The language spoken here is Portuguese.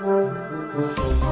Música